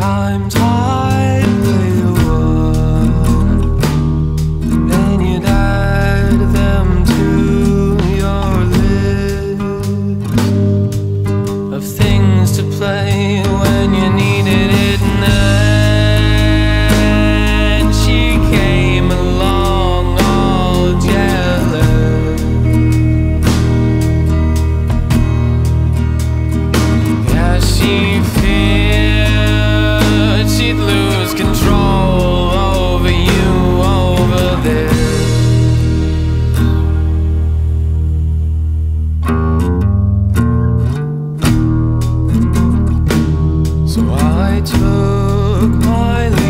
Times high they you'd add them to your list of things to play when you needed it she I took my leave.